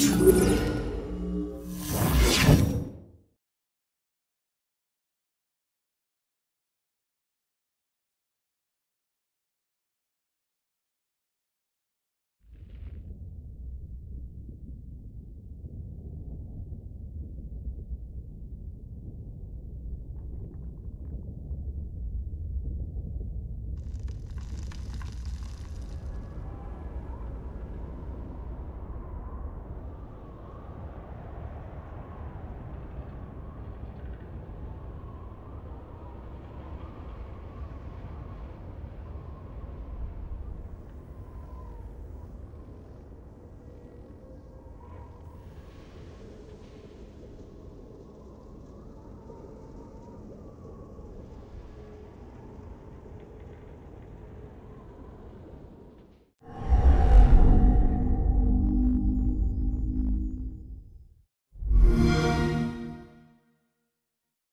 you.